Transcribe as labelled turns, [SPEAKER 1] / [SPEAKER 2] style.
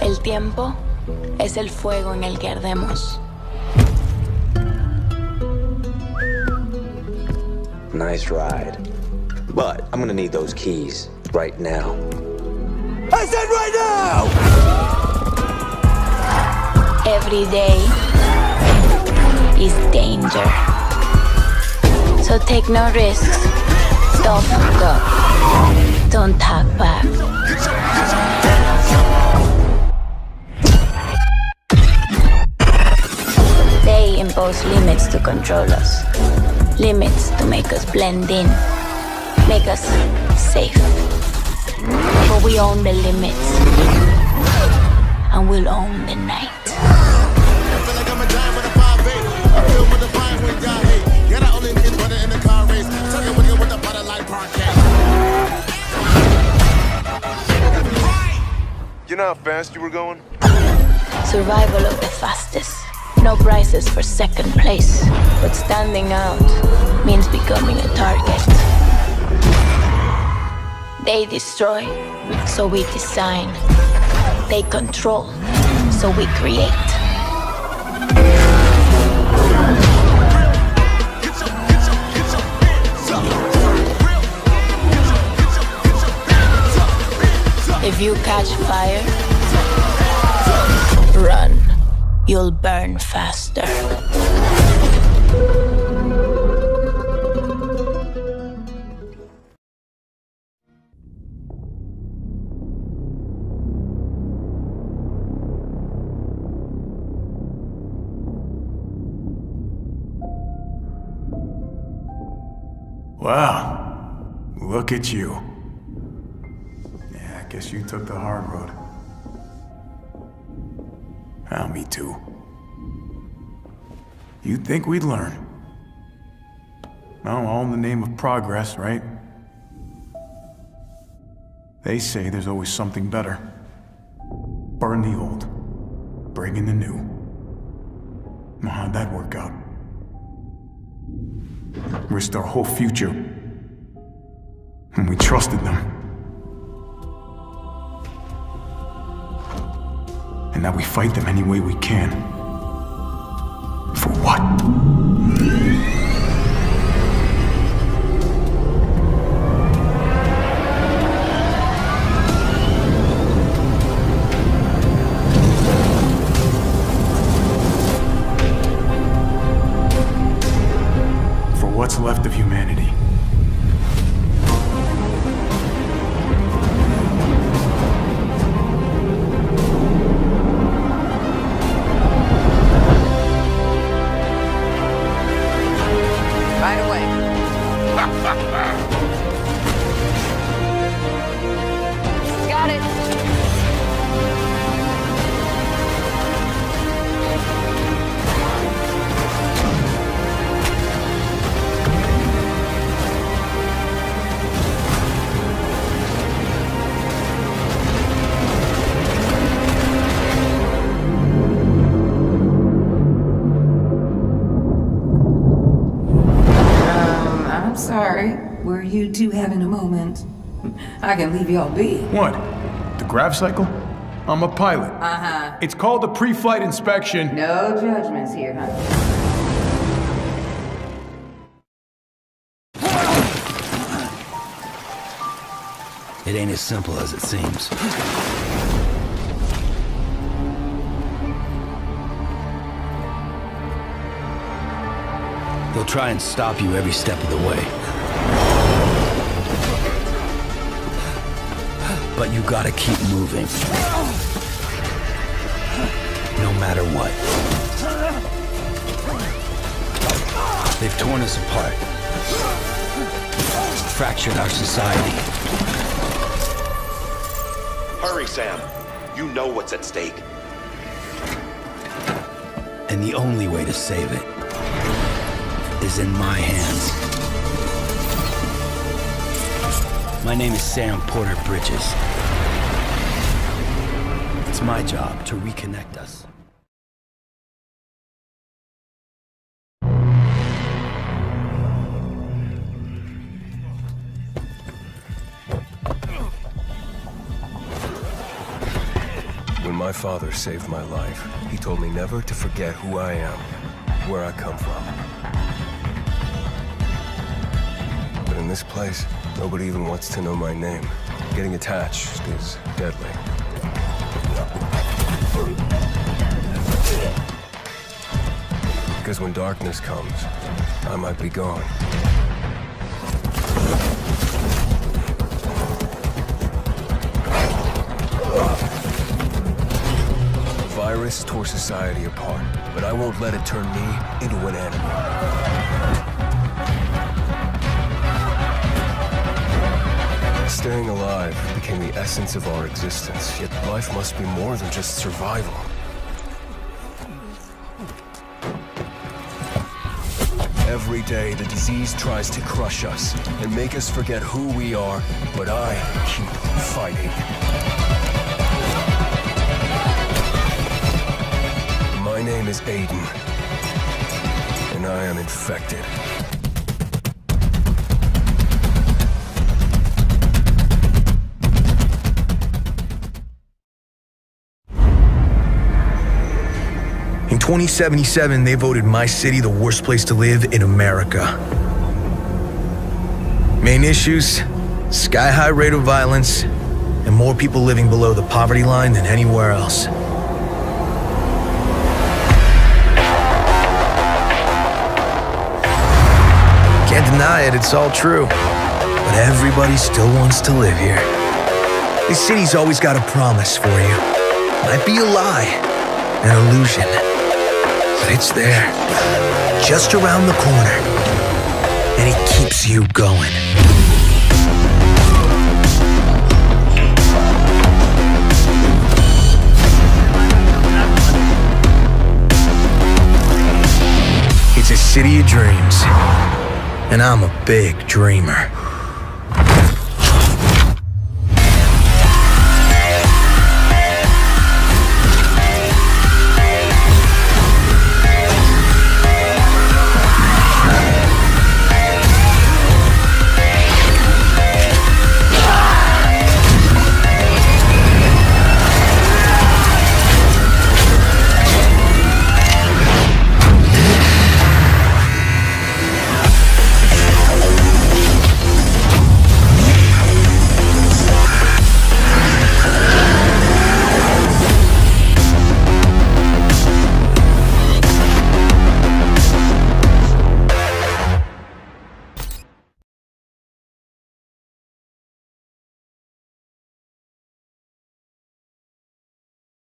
[SPEAKER 1] El tiempo es el fuego en el que ardemos.
[SPEAKER 2] Nice ride. But I'm gonna need those keys right now.
[SPEAKER 3] I said right now!
[SPEAKER 1] Every day is danger. So take no risks. Don't fuck up. Don't talk back. They impose limits to control us. Limits to make us blend in. Make us safe. But we own the limits. And we'll own the night.
[SPEAKER 4] Know how fast you were going?
[SPEAKER 1] Survival of the fastest. No prizes for second place. But standing out means becoming a target. They destroy, so we design. They control, so we create. If you catch fire, run. You'll burn faster.
[SPEAKER 5] Wow. Look at you. Guess you took the hard road. Ah, me too. You'd think we'd learn. Well, all in the name of progress, right? They say there's always something better. Burn the old, bring in the new. How'd that work out? Risked our whole future. And we trusted them. And that we fight them any way we can. For what? For what's left of humanity.
[SPEAKER 6] Sorry. Were you two having a moment? I can leave y'all be.
[SPEAKER 5] What? The grav cycle? I'm a pilot.
[SPEAKER 6] Uh-huh.
[SPEAKER 5] It's called a pre-flight inspection.
[SPEAKER 6] No judgments here, huh?
[SPEAKER 7] It ain't as simple as it seems. They'll try and stop you every step of the way. But you gotta keep moving. No matter what. They've torn us apart. Fractured our society.
[SPEAKER 4] Hurry, Sam. You know what's at stake.
[SPEAKER 7] And the only way to save it is in my hands. My name is Sam Porter Bridges. It's my job to reconnect us.
[SPEAKER 8] When my father saved my life, he told me never to forget who I am, where I come from. In this place, nobody even wants to know my name. Getting attached is deadly. Because when darkness comes, I might be gone. virus tore society apart, but I won't let it turn me into an enemy. Staying alive became the essence of our existence, yet life must be more than just survival. Every day, the disease tries to crush us and make us forget who we are, but I keep fighting. My name is Aiden, and I am infected.
[SPEAKER 9] 2077, they voted my city the worst place to live in America. Main issues sky high rate of violence, and more people living below the poverty line than anywhere else. Can't deny it, it's all true. But everybody still wants to live here. This city's always got a promise for you. Might be a lie, an illusion. But it's there, just around the corner. And it keeps you going. It's a city of dreams. And I'm a big dreamer.